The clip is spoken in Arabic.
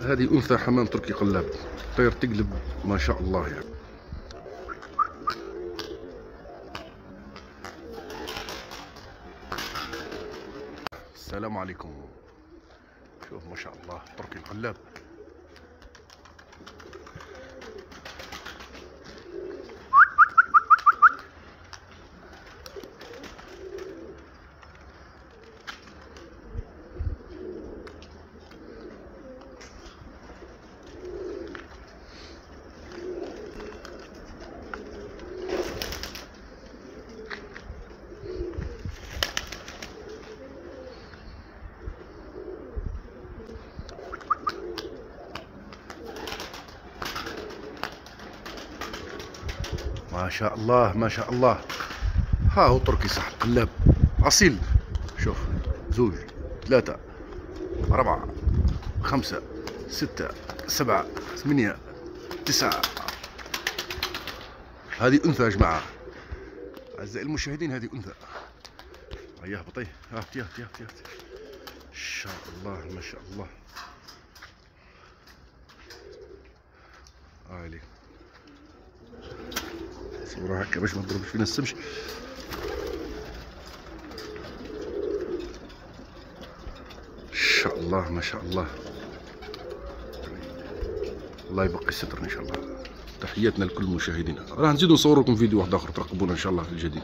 هذه أنثى حمام تركي قلاب. طير تقلب ما شاء الله يعني. السلام عليكم. شوف ما شاء الله تركي القلاب. ما شاء الله ما شاء الله. ها هو تركي صح قلاب. أصيل. شوف زوج ثلاثة أربعة خمسة ستة سبعة ثمانية تسعة. هذه أنثى يا جماعة. أعزائي المشاهدين هذه أنثى. هيا بطي. هات يا يا يا إن شاء الله ما شاء الله. عالي صورة هكا باش ما تضربش فينا السمش. إن شاء الله ما شاء الله. الله يبقي الستر إن شاء الله. تحياتنا لكل المشاهدين. راه نزيدو نصور لكم فيديو واحد آخر ترقبونا إن شاء الله في الجديد.